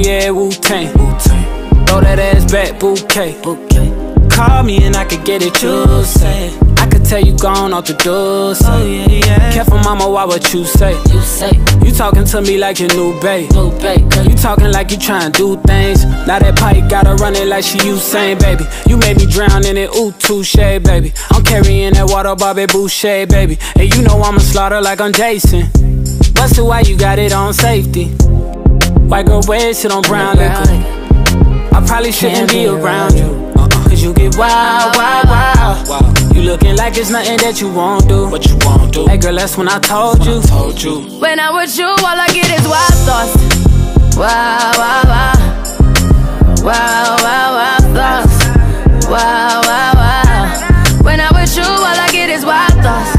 yeah, Wu Tang. Throw that ass back, bouquet. Call me and I could get it, you say. I could tell you gone off the door. Say. Oh, yeah, yeah. Careful, mama, why what you say? You say. You talking to me like your new babe. New babe. You talking like you trying to do things. Now that pipe gotta run it like she Usain, baby. You made me drown in it, ooh, touche, baby. I'm carrying that water, Bobby Boucher, baby. And you know I'ma slaughter like I'm Jason. Busted, why you got it on safety? White girl red shit on brown liquor. I probably shouldn't be around you. Cause you get wild, wild, wild. You looking like it's nothing that you won't do. What you won't do. Hey girl, that's when I told you. Told you. When I with you, all I get is wild thoughts. Wow, wow, wow. Wow, wow, wow thoughts. Wow, wow, wow. When I with you, all I get is wild thoughts.